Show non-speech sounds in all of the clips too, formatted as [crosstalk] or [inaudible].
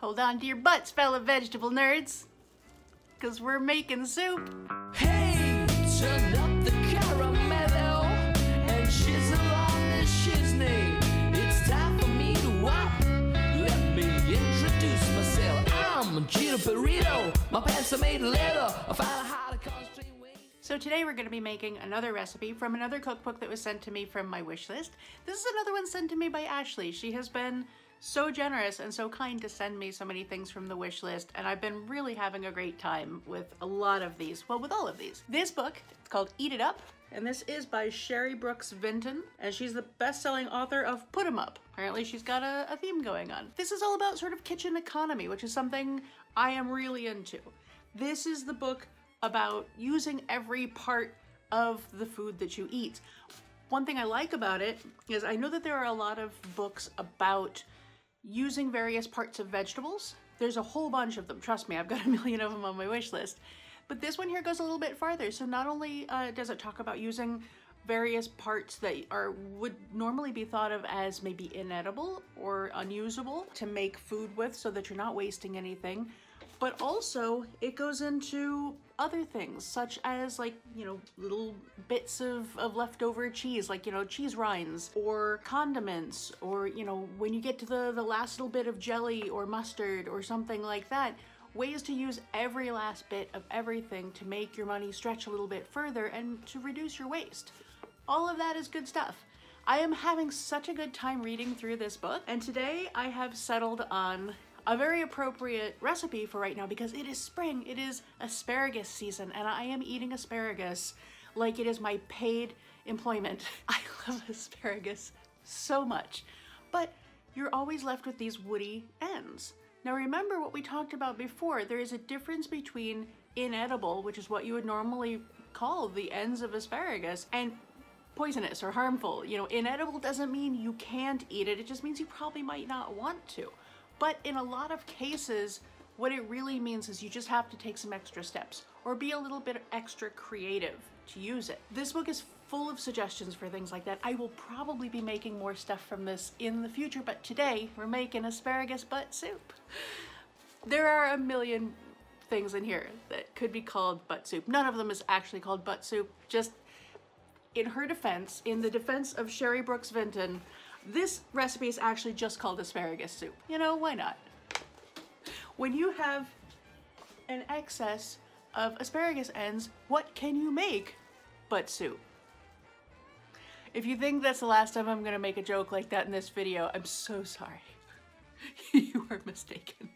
Hold on to your butts, fellow vegetable nerds. Cause we're making soup. Hey, turn up the caramello and chisel on the shizney. It's time for me to what? Let me introduce myself. I'm Gino Burrito. My pants are made of leather. I find it hard to concentrate. So today we're gonna be making another recipe from another cookbook that was sent to me from my wish list. This is another one sent to me by Ashley. She has been so generous and so kind to send me so many things from the wish list, and I've been really having a great time with a lot of these. Well, with all of these. This book, it's called Eat It Up, and this is by Sherri Brooks Vinton, and she's the best-selling author of Put 'em Up. Apparently she's got a, a theme going on. This is all about sort of kitchen economy, which is something I am really into. This is the book about using every part of the food that you eat. One thing I like about it is I know that there are a lot of books about using various parts of vegetables. There's a whole bunch of them. Trust me, I've got a [laughs] million of them on my wish list. But this one here goes a little bit farther. So not only uh, does it talk about using various parts that are would normally be thought of as maybe inedible or unusable to make food with so that you're not wasting anything, but also it goes into other things such as like you know little bits of, of leftover cheese like you know cheese rinds or condiments or you know when you get to the the last little bit of jelly or mustard or something like that ways to use every last bit of everything to make your money stretch a little bit further and to reduce your waste. All of that is good stuff. I am having such a good time reading through this book, and today I have settled on a very appropriate recipe for right now because it is spring, it is asparagus season, and I am eating asparagus like it is my paid employment. [laughs] I love asparagus so much, but you're always left with these woody ends. Now remember what we talked about before, there is a difference between inedible, which is what you would normally call the ends of asparagus, and poisonous or harmful. You know, inedible doesn't mean you can't eat it, it just means you probably might not want to. But in a lot of cases, what it really means is you just have to take some extra steps or be a little bit extra creative to use it. This book is full of suggestions for things like that. I will probably be making more stuff from this in the future, but today we're making asparagus butt soup. There are a million things in here that could be called butt soup. None of them is actually called butt soup, just in her defense, in the defense of Sherri Brooks Vinton, this recipe is actually just called asparagus soup. You know, why not? When you have an excess of asparagus ends, what can you make but soup? If you think that's the last time I'm gonna make a joke like that in this video, I'm so sorry. [laughs] you are mistaken.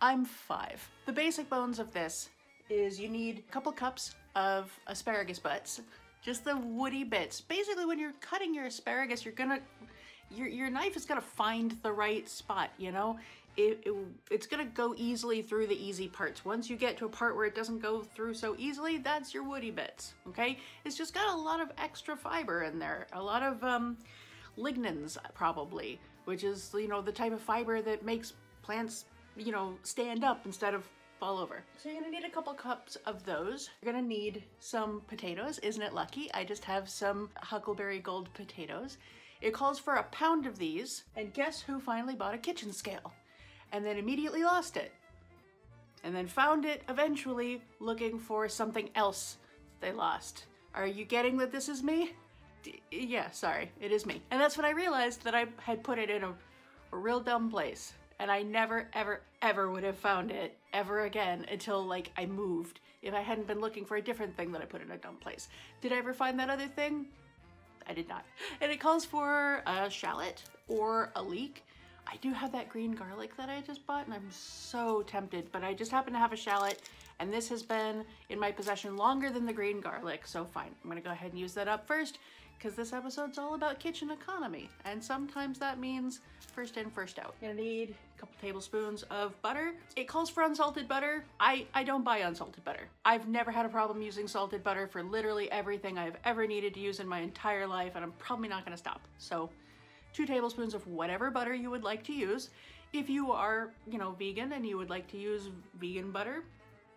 I'm five. The basic bones of this is you need a couple cups of asparagus butts, just the woody bits. Basically, when you're cutting your asparagus, you're gonna, your, your knife is gonna find the right spot, you know? It, it, it's gonna go easily through the easy parts. Once you get to a part where it doesn't go through so easily, that's your woody bits, okay? It's just got a lot of extra fiber in there, a lot of um, lignans probably, which is, you know, the type of fiber that makes plants, you know, stand up instead of fall over. So you're gonna need a couple cups of those. You're gonna need some potatoes. Isn't it lucky? I just have some Huckleberry Gold potatoes. It calls for a pound of these, and guess who finally bought a kitchen scale? And then immediately lost it. And then found it eventually looking for something else they lost. Are you getting that this is me? D- yeah, sorry, it is me. And that's when I realized that I had put it in a, a real dumb place. And I never, ever, ever would have found it ever again until like I moved if I hadn't been looking for a different thing that I put in a dumb place. Did I ever find that other thing? I did not. And it calls for a shallot or a leek. I do have that green garlic that I just bought and I'm so tempted, but I just happen to have a shallot and this has been in my possession longer than the green garlic, so fine. I'm gonna go ahead and use that up first because this episode's all about kitchen economy and sometimes that means first in, first out. Gonna need a couple tablespoons of butter. It calls for unsalted butter. I, I don't buy unsalted butter. I've never had a problem using salted butter for literally everything I've ever needed to use in my entire life and I'm probably not gonna stop. So two tablespoons of whatever butter you would like to use. If you are, you know, vegan and you would like to use vegan butter,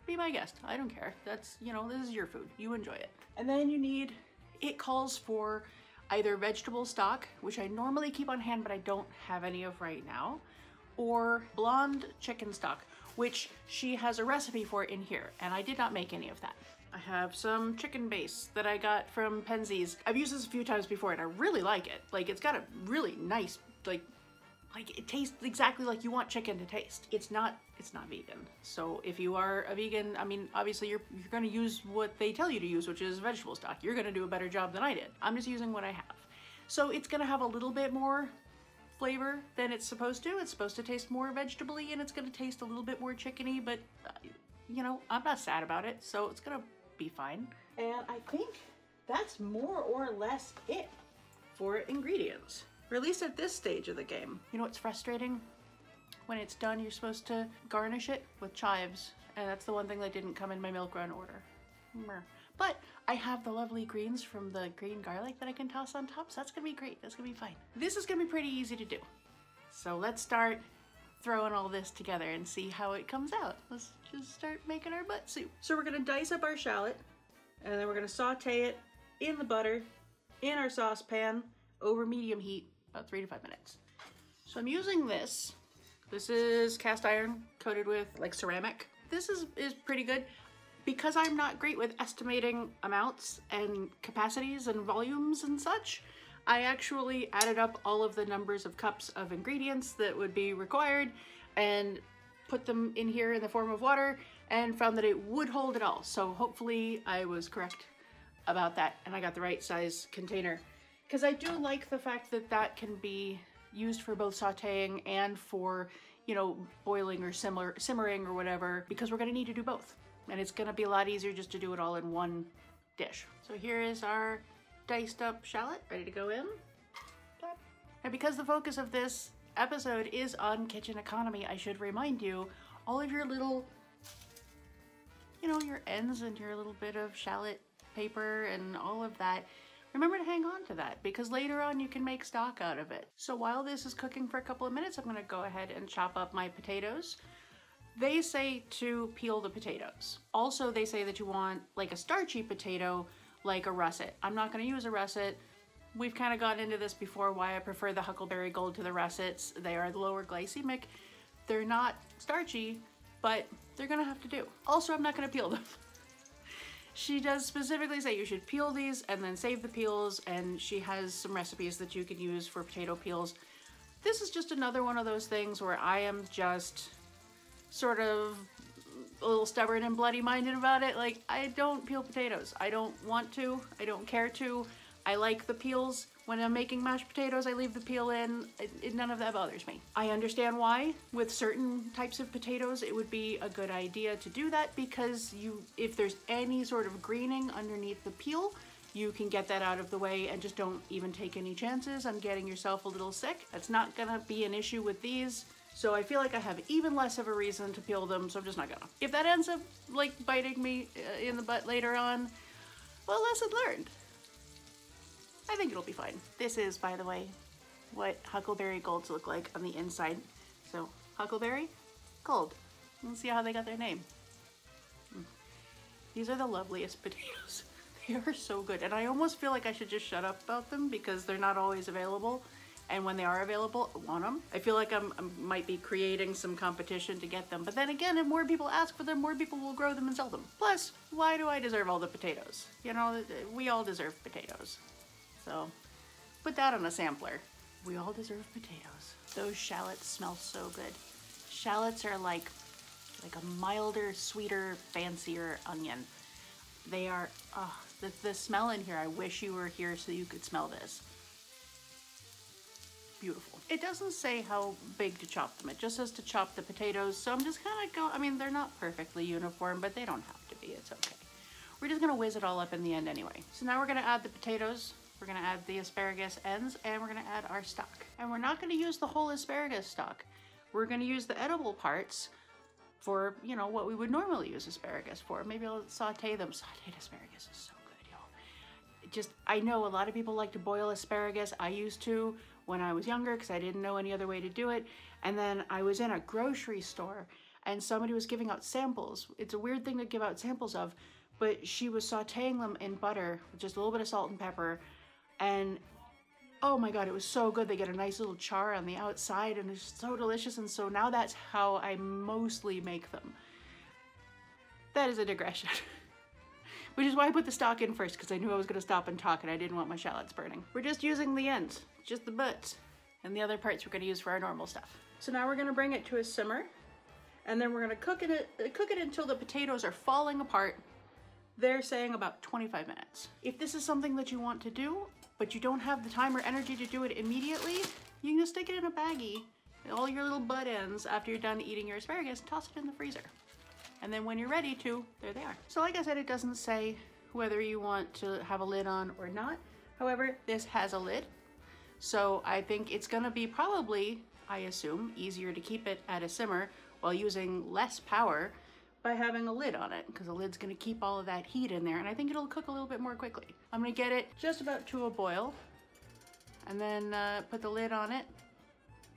be my guest. I don't care. That's, you know, this is your food. You enjoy it. And then you need, it calls for either vegetable stock, which I normally keep on hand, but I don't have any of right now, or blonde chicken stock, which she has a recipe for in here, and I did not make any of that. I have some chicken base that I got from Penzeys. I've used this a few times before and I really like it. Like it's got a really nice, like, like it tastes exactly like you want chicken to taste. It's not, it's not vegan. So if you are a vegan, I mean, obviously you're, you're gonna use what they tell you to use, which is vegetable stock. You're gonna do a better job than I did. I'm just using what I have. So it's gonna have a little bit more flavor than it's supposed to. It's supposed to taste more vegetably and it's gonna taste a little bit more chickeny, but uh, you know, I'm not sad about it, so it's gonna be fine. And I think that's more or less it for ingredients. Or at least at this stage of the game. You know what's frustrating? When it's done, you're supposed to garnish it with chives, and that's the one thing that didn't come in my milk run order. But I have the lovely greens from the green garlic that I can toss on top, so that's gonna be great. That's gonna be fine. This is gonna be pretty easy to do. So let's start throwing all this together and see how it comes out. Let's just start making our butt soup. So we're gonna dice up our shallot and then we're gonna saute it in the butter in our saucepan over medium heat, about three to five minutes. So I'm using this. This is cast iron coated with like ceramic. This is, is pretty good. Because I'm not great with estimating amounts and capacities and volumes and such, I actually added up all of the numbers of cups of ingredients that would be required and put them in here in the form of water and found that it would hold it all. So hopefully I was correct about that and I got the right size container. Because I do like the fact that that can be used for both sauteing and for, you know, boiling or simmer, simmering or whatever, because we're gonna need to do both. And it's gonna be a lot easier just to do it all in one dish. So here is our diced up shallot ready to go in. And because the focus of this episode is on kitchen economy, I should remind you, all of your little, you know, your ends and your little bit of shallot paper and all of that, remember to hang on to that because later on you can make stock out of it. So while this is cooking for a couple of minutes, I'm gonna go ahead and chop up my potatoes. They say to peel the potatoes. Also, they say that you want like a starchy potato like a russet. I'm not gonna use a russet. We've kind of gotten into this before why I prefer the Huckleberry Gold to the russets. They are the lower glycemic. They're not starchy, but they're gonna have to do. Also, I'm not gonna peel them. [laughs] she does specifically say you should peel these and then save the peels and she has some recipes that you can use for potato peels. This is just another one of those things where I am just sort of a little stubborn and bloody minded about it. Like, I don't peel potatoes. I don't want to. I don't care to. I like the peels. When I'm making mashed potatoes, I leave the peel in. It, it, none of that bothers me. I understand why. With certain types of potatoes, it would be a good idea to do that because you, if there's any sort of greening underneath the peel, you can get that out of the way and just don't even take any chances on getting yourself a little sick. That's not gonna be an issue with these. So I feel like I have even less of a reason to peel them, so I'm just not gonna. If that ends up like biting me uh, in the butt later on, well, lesson learned. I think it'll be fine. This is, by the way, what Huckleberry Golds look like on the inside. So, Huckleberry, Gold. Let's see how they got their name. Mm. These are the loveliest [laughs] potatoes. They are so good. And I almost feel like I should just shut up about them because they're not always available. And when they are available, I want them. I feel like I'm, I might be creating some competition to get them. But then again, if more people ask for them, more people will grow them and sell them. Plus, why do I deserve all the potatoes? You know, we all deserve potatoes. So put that on a sampler. We all deserve potatoes. Those shallots smell so good. Shallots are like like a milder, sweeter, fancier onion. They are, oh, the, the smell in here, I wish you were here so you could smell this. Beautiful. It doesn't say how big to chop them. It just says to chop the potatoes. So I'm just kind of go, I mean, they're not perfectly uniform, but they don't have to be. It's okay. We're just gonna whiz it all up in the end anyway. So now we're gonna add the potatoes. We're gonna add the asparagus ends and we're gonna add our stock. And we're not gonna use the whole asparagus stock. We're gonna use the edible parts for, you know, what we would normally use asparagus for. Maybe I'll saute them. Sauteed asparagus is so good, y'all. Just, I know a lot of people like to boil asparagus. I used to when I was younger because I didn't know any other way to do it. And then I was in a grocery store and somebody was giving out samples. It's a weird thing to give out samples of, but she was sauteing them in butter with just a little bit of salt and pepper and Oh my god, it was so good. They get a nice little char on the outside and it's so delicious. And so now that's how I mostly make them. That is a digression. [laughs] Which is why I put the stock in first because I knew I was going to stop and talk and I didn't want my shallots burning. We're just using the ends, just the butts. And the other parts we're going to use for our normal stuff. So now we're going to bring it to a simmer and then we're going to cook it, cook it until the potatoes are falling apart. They're saying about 25 minutes. If this is something that you want to do, but you don't have the time or energy to do it immediately, you can just stick it in a baggie, all your little butt ends after you're done eating your asparagus, toss it in the freezer. And then when you're ready to, there they are. So like I said, it doesn't say whether you want to have a lid on or not. However, this has a lid. So I think it's gonna be probably, I assume, easier to keep it at a simmer while using less power by having a lid on it because the lid's gonna keep all of that heat in there and I think it'll cook a little bit more quickly. I'm gonna get it just about to a boil and then uh, put the lid on it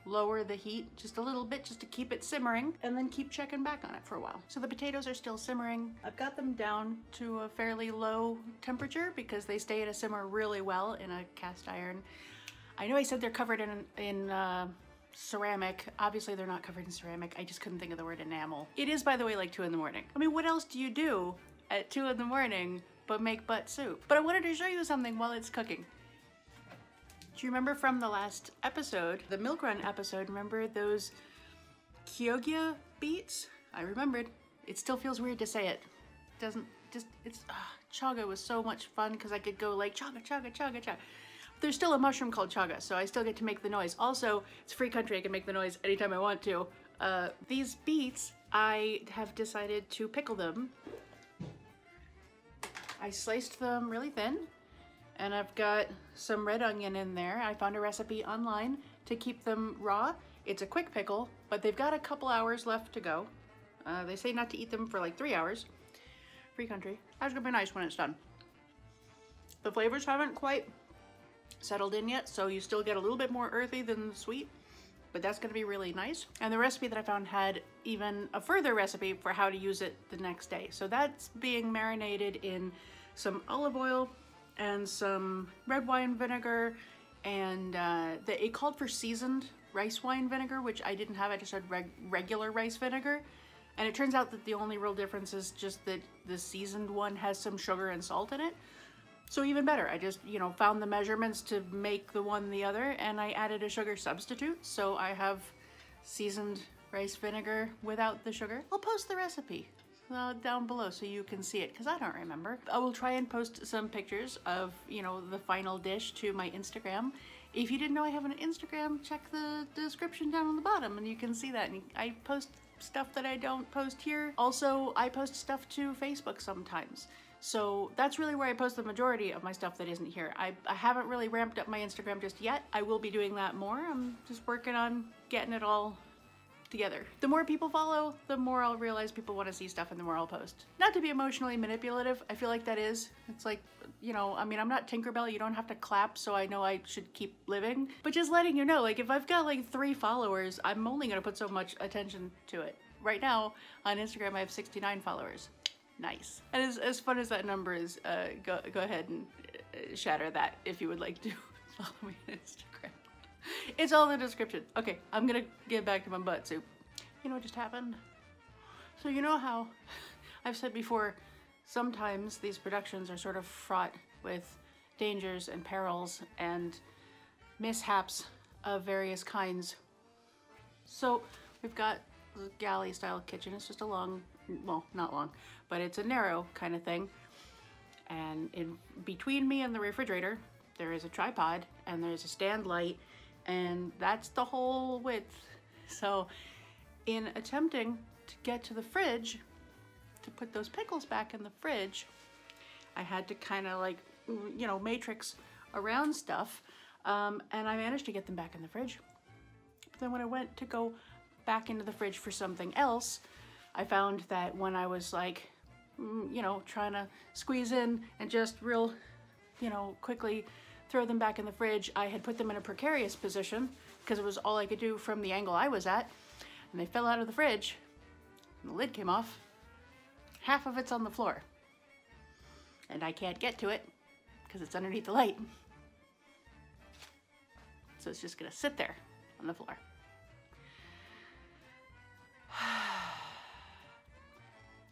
lower the heat just a little bit just to keep it simmering and then keep checking back on it for a while. So the potatoes are still simmering. I've got them down to a fairly low temperature because they stay at a simmer really well in a cast iron. I know I said they're covered in, in uh, ceramic. Obviously they're not covered in ceramic. I just couldn't think of the word enamel. It is, by the way, like two in the morning. I mean, what else do you do at two in the morning but make butt soup? But I wanted to show you something while it's cooking. Do you remember from the last episode, the milk run episode, remember those Chioggia beets? I remembered. It still feels weird to say it. Doesn't, just, it's, uh, chaga was so much fun because I could go like chaga, chaga, chaga, chaga. There's still a mushroom called chaga, so I still get to make the noise. Also, it's free country, I can make the noise anytime I want to. Uh, these beets, I have decided to pickle them. I sliced them really thin and I've got some red onion in there. I found a recipe online to keep them raw. It's a quick pickle, but they've got a couple hours left to go. Uh, they say not to eat them for like three hours. Free country. That's gonna be nice when it's done. The flavors haven't quite settled in yet, so you still get a little bit more earthy than sweet, but that's gonna be really nice. And the recipe that I found had even a further recipe for how to use it the next day. So that's being marinated in some olive oil, and some red wine vinegar and uh, the, it called for seasoned rice wine vinegar, which I didn't have. I just had reg regular rice vinegar. And it turns out that the only real difference is just that the seasoned one has some sugar and salt in it. So even better, I just, you know, found the measurements to make the one the other and I added a sugar substitute. So I have seasoned rice vinegar without the sugar. I'll post the recipe uh, down below so you can see it because I don't remember. I will try and post some pictures of, you know, the final dish to my Instagram. If you didn't know I have an Instagram, check the description down on the bottom and you can see that. And I post stuff that I don't post here. Also, I post stuff to Facebook sometimes. So that's really where I post the majority of my stuff that isn't here. I, I haven't really ramped up my Instagram just yet. I will be doing that more. I'm just working on getting it all together. The more people follow, the more I'll realize people want to see stuff and the more I'll post. Not to be emotionally manipulative, I feel like that is. It's like, you know, I mean, I'm not Tinkerbell, you don't have to clap so I know I should keep living. But just letting you know, like if I've got like three followers, I'm only gonna put so much attention to it. Right now, on Instagram, I have 69 followers. Nice. And as, as fun as that number is, uh, go, go ahead and uh, shatter that if you would like to [laughs] follow me on Instagram. It's all in the description. Okay, I'm gonna get back to my butt soup. You know what just happened? So you know how [laughs] I've said before, sometimes these productions are sort of fraught with dangers and perils and mishaps of various kinds. So we've got the galley style kitchen. It's just a long, well, not long, but it's a narrow kind of thing. And in between me and the refrigerator, there is a tripod and there's a stand light and that's the whole width. So in attempting to get to the fridge, to put those pickles back in the fridge, I had to kind of like, you know, matrix around stuff. Um, and I managed to get them back in the fridge. But then when I went to go back into the fridge for something else, I found that when I was like, Mm, you know, trying to squeeze in and just real, you know, quickly throw them back in the fridge, I had put them in a precarious position because it was all I could do from the angle I was at. And they fell out of the fridge the lid came off. Half of it's on the floor. And I can't get to it because it's underneath the light. So it's just gonna sit there on the floor. [sighs] [sighs]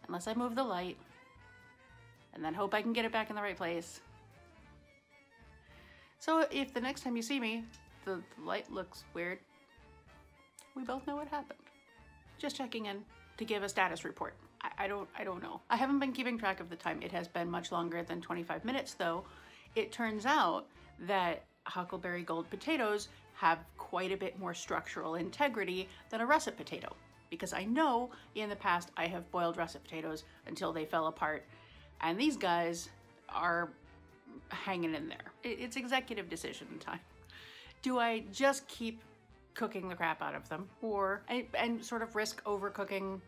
Unless I move the light and then hope I can get it back in the right place. So if the next time you see me, the light looks weird, we both know what happened. Just checking in to give a status report. I, I don't I don't know. I haven't been keeping track of the time. It has been much longer than 25 minutes though. It turns out that Huckleberry Gold potatoes have quite a bit more structural integrity than a russet potato. Because I know in the past I have boiled russet potatoes until they fell apart, and these guys are hanging in there. It's executive decision time. Do I just keep cooking the crap out of them, or and, and sort of risk overcooking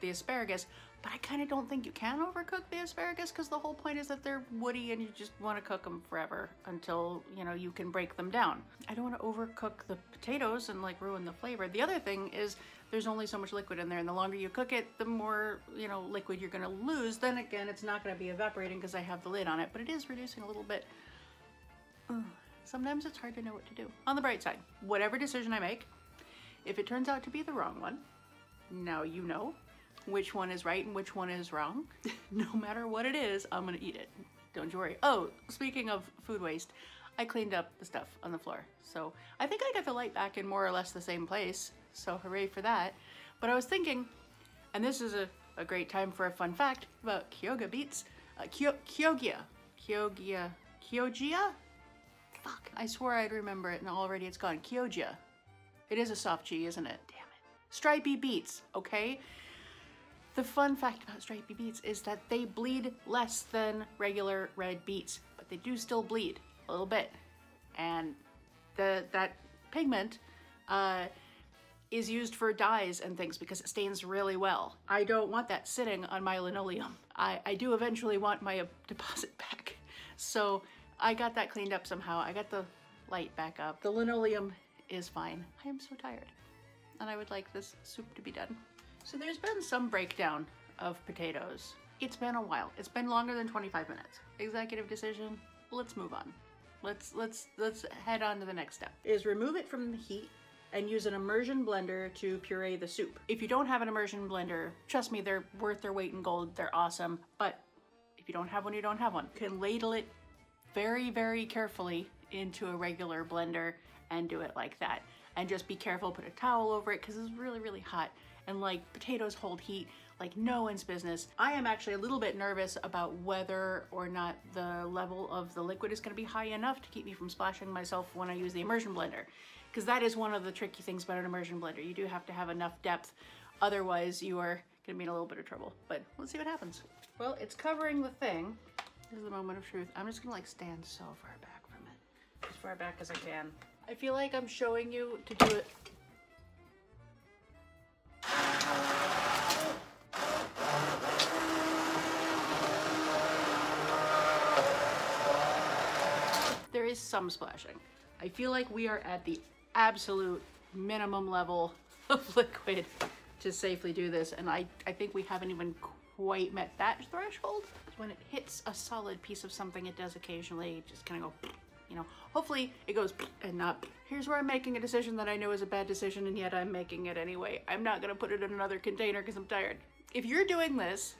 the asparagus? But I kind of don't think you can overcook the asparagus because the whole point is that they're woody and you just want to cook them forever until you know you can break them down. I don't want to overcook the potatoes and like ruin the flavor. The other thing is there's only so much liquid in there, and the longer you cook it, the more you know liquid you're going to lose. Then again, it's not going to be evaporating because I have the lid on it, but it is reducing a little bit. Sometimes it's hard to know what to do. On the bright side, whatever decision I make, if it turns out to be the wrong one, now you know which one is right and which one is wrong. [laughs] no matter what it is, I'm gonna eat it. Don't you worry. Oh, speaking of food waste, I cleaned up the stuff on the floor. So I think I got the light back in more or less the same place. So hooray for that. But I was thinking, and this is a, a great time for a fun fact about Kyoga beets. Uh, Kyo, Kyogia. Kyogia. Kyogia? Fuck. I swore I'd remember it and already it's gone. Kyogia. It is a soft G, isn't it? Damn it. Stripey beets, okay? The fun fact about stripey beets is that they bleed less than regular red beets, but they do still bleed a little bit. And the that pigment uh, is used for dyes and things because it stains really well. I don't want that sitting on my linoleum. I, I do eventually want my uh, deposit [laughs] back. So I got that cleaned up somehow. I got the light back up. The linoleum is fine. I am so tired. And I would like this soup to be done. So there's been some breakdown of potatoes. It's been a while. It's been longer than 25 minutes. Executive decision. Let's move on. Let's let's let's head on to the next step. Is remove it from the heat and use an immersion blender to puree the soup. If you don't have an immersion blender, trust me, they're worth their weight in gold. They're awesome. But if you don't have one, you don't have one. You can ladle it very, very carefully into a regular blender and do it like that. And just be careful, put a towel over it because it's really, really hot. And like potatoes hold heat like no one's business. I am actually a little bit nervous about whether or not the level of the liquid is gonna be high enough to keep me from splashing myself when I use the immersion blender. Because that is one of the tricky things about an immersion blender. You do have to have enough depth, otherwise you are gonna be in a little bit of trouble. But let's see what happens. Well, it's covering the thing. This is the moment of truth. I'm just gonna like stand so far back from it. As far back as I can. I feel like I'm showing you to do it. There is some splashing. I feel like we are at the absolute minimum level [laughs] of liquid to safely do this, and I, I think we haven't even quite met that threshold. When it hits a solid piece of something, it does occasionally just kind of go, you know, hopefully it goes and not. Here's where I'm making a decision that I know is a bad decision, and yet I'm making it anyway. I'm not gonna put it in another container because I'm tired. If you're doing this,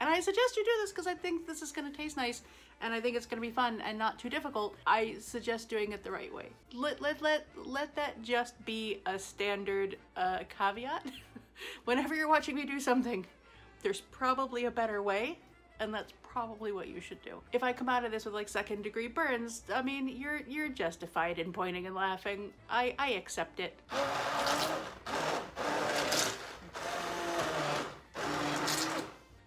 and I suggest you do this because I think this is gonna taste nice and I think it's gonna be fun and not too difficult. I suggest doing it the right way. Let let let let that just be a standard uh, caveat. [laughs] Whenever you're watching me do something, there's probably a better way, and that's probably what you should do. If I come out of this with like second degree burns, I mean you're you're justified in pointing and laughing. I I accept it.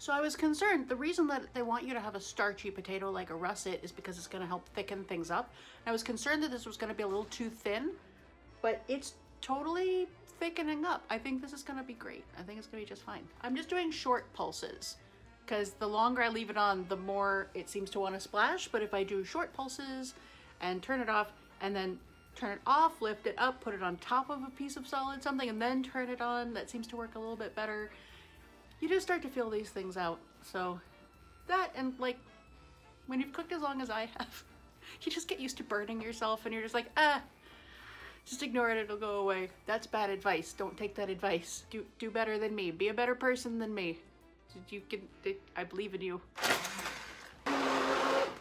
So I was concerned. The reason that they want you to have a starchy potato like a russet is because it's going to help thicken things up. I was concerned that this was going to be a little too thin, but it's totally thickening up. I think this is going to be great. I think it's going to be just fine. I'm just doing short pulses because the longer I leave it on, the more it seems to want to splash. But if I do short pulses and turn it off and then turn it off, lift it up, put it on top of a piece of solid something, and then turn it on, that seems to work a little bit better you just start to feel these things out. So that and like when you've cooked as long as I have, [laughs] you just get used to burning yourself and you're just like, ah, Just ignore it, it'll go away. That's bad advice. Don't take that advice. Do do better than me. Be a better person than me. You can I believe in you. I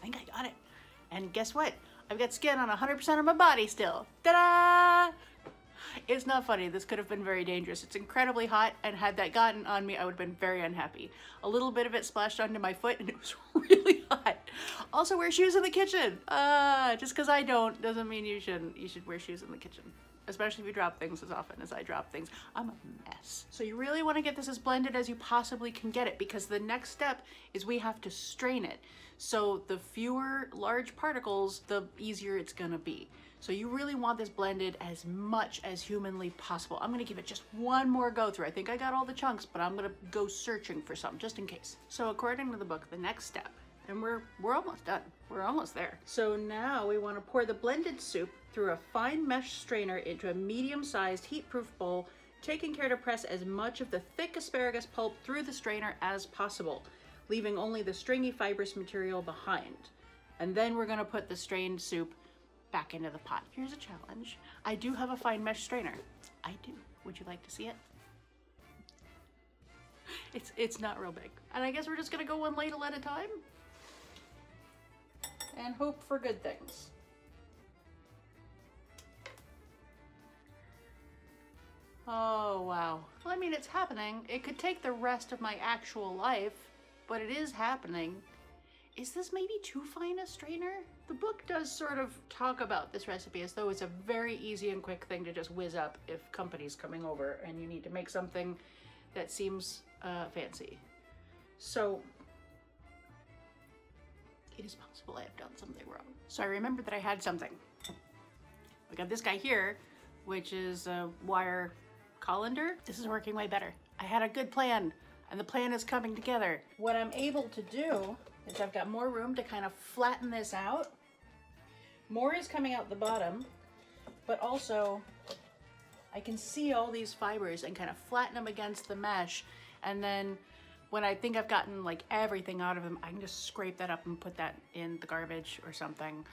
think I got it. And guess what? I've got skin on 100% of my body still. Ta-da! It's not funny. This could have been very dangerous. It's incredibly hot, and had that gotten on me, I would have been very unhappy. A little bit of it splashed onto my foot, [laughs] and it was [laughs] really hot. Also, wear shoes in the kitchen. Uh, just because I don't doesn't mean you shouldn't. You should wear shoes in the kitchen especially if you drop things as often as I drop things. I'm a mess. So you really want to get this as blended as you possibly can get it because the next step is we have to strain it. So the fewer large particles, the easier it's gonna be. So you really want this blended as much as humanly possible. I'm gonna give it just one more go through. I think I got all the chunks, but I'm gonna go searching for some just in case. So according to the book, the next step, and we're, we're almost done. We're almost there. So now we wanna pour the blended soup through a fine mesh strainer into a medium-sized heat-proof bowl, taking care to press as much of the thick asparagus pulp through the strainer as possible, leaving only the stringy fibrous material behind. And then we're gonna put the strained soup back into the pot. Here's a challenge. I do have a fine mesh strainer. I do. Would you like to see it? It's, it's not real big. And I guess we're just gonna go one ladle at a time and hope for good things. Oh, wow. Well, I mean, it's happening. It could take the rest of my actual life, but it is happening. Is this maybe too fine a strainer? The book does sort of talk about this recipe as though it's a very easy and quick thing to just whiz up if company's coming over and you need to make something that seems uh, fancy. So it is possible I have done something wrong. So I remember that I had something. I got this guy here, which is a wire colander. This is working way better. I had a good plan and the plan is coming together. What I'm able to do is I've got more room to kind of flatten this out more is coming out the bottom, but also I can see all these fibers and kind of flatten them against the mesh. And then when I think I've gotten like everything out of them, I can just scrape that up and put that in the garbage or something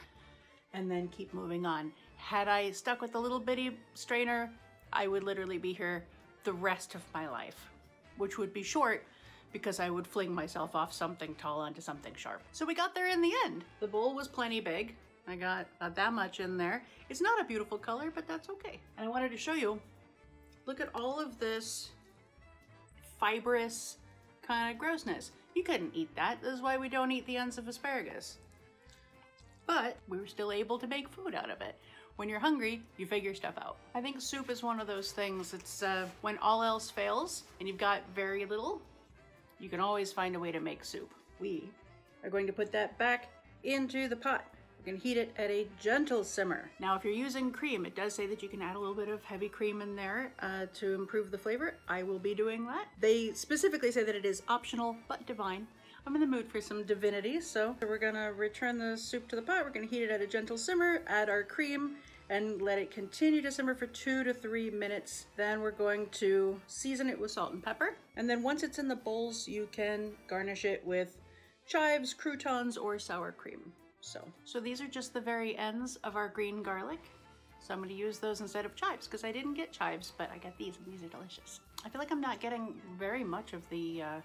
and then keep moving on. Had I stuck with the little bitty strainer, I would literally be here the rest of my life, which would be short because I would fling myself off something tall onto something sharp. So we got there in the end. The bowl was plenty big. I got about that much in there. It's not a beautiful color, but that's okay. And I wanted to show you, look at all of this fibrous kind of grossness. You couldn't eat that. This is why we don't eat the ends of asparagus. But we were still able to make food out of it. When you're hungry, you figure stuff out. I think soup is one of those things. It's uh, when all else fails and you've got very little, you can always find a way to make soup. We are going to put that back into the pot. Can heat it at a gentle simmer. Now, if you're using cream, it does say that you can add a little bit of heavy cream in there uh, to improve the flavor. I will be doing that. They specifically say that it is optional but divine. I'm in the mood for some divinity, so we're gonna return the soup to the pot. We're gonna heat it at a gentle simmer, add our cream, and let it continue to simmer for two to three minutes. Then we're going to season it with salt and pepper. And then once it's in the bowls, you can garnish it with chives, croutons, or sour cream. So, so these are just the very ends of our green garlic. So I'm to use those instead of chives because I didn't get chives, but I got these and these are delicious. I feel like I'm not getting very much of the uh,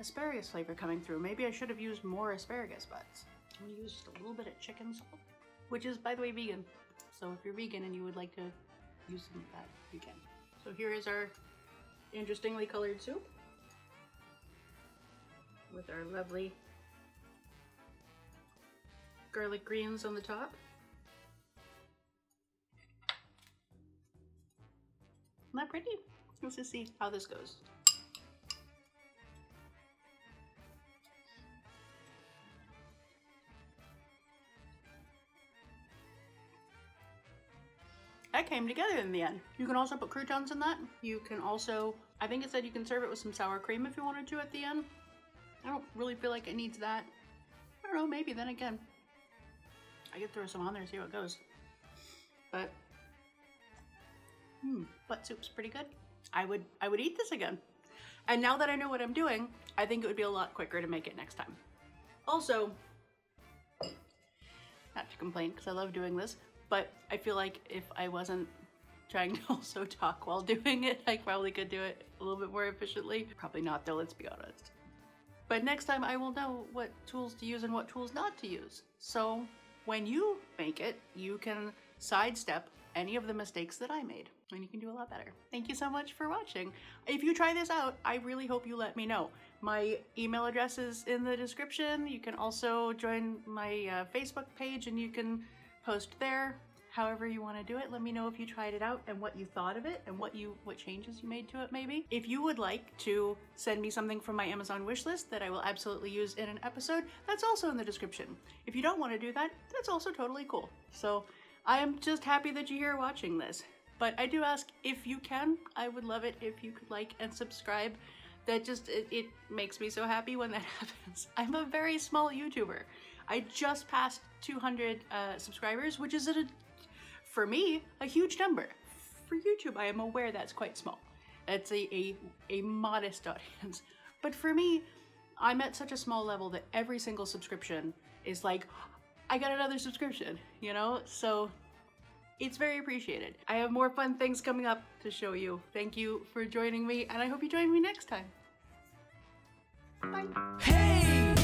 asparagus flavor coming through. Maybe I should have used more asparagus butts. I'm to use just a little bit of chicken salt, which is, by the way, vegan. So if you're vegan and you would like to use some of that, you can. So here is our interestingly colored soup with our lovely garlic greens on the top. Isn't that pretty? Let's just see how this goes. That came together in the end. You can also put croutons in that. You can also, I think it said you can serve it with some sour cream if you wanted to at the end. I don't really feel like it needs that. I don't know, maybe then again. I could throw some on there and see how it goes. But, hmm, butt soup's pretty good. I would, I would eat this again. And now that I know what I'm doing, I think it would be a lot quicker to make it next time. Also, not to complain because I love doing this, but I feel like if I wasn't trying to [laughs] also talk while doing it, I probably could do it a little bit more efficiently. Probably not though, let's be honest. But next time I will know what tools to use and what tools not to use. So when you make it, you can sidestep any of the mistakes that I made and you can do a lot better. Thank you so much for watching. If you try this out, I really hope you let me know. My email address is in the description. You can also join my uh, Facebook page and you can post there however you want to do it. Let me know if you tried it out and what you thought of it and what you what changes you made to it maybe. If you would like to send me something from my Amazon wish list that I will absolutely use in an episode, that's also in the description. If you don't want to do that, that's also totally cool. So I am just happy that you're here watching this. But I do ask if you can, I would love it if you could like and subscribe. That just, it, it makes me so happy when that [laughs] happens. I'm a very small YouTuber. I just passed 200 uh, subscribers, which is, a, for me, a huge number. For YouTube, I am aware that's quite small. That's a, a, a modest audience. [laughs] But for me, I'm at such a small level that every single subscription is like, I got another subscription, you know? So it's very appreciated. I have more fun things coming up to show you. Thank you for joining me, and I hope you join me next time. Bye. Hey,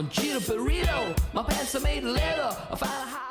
I'm Gino Burrito. My pants are made of leather. I find a high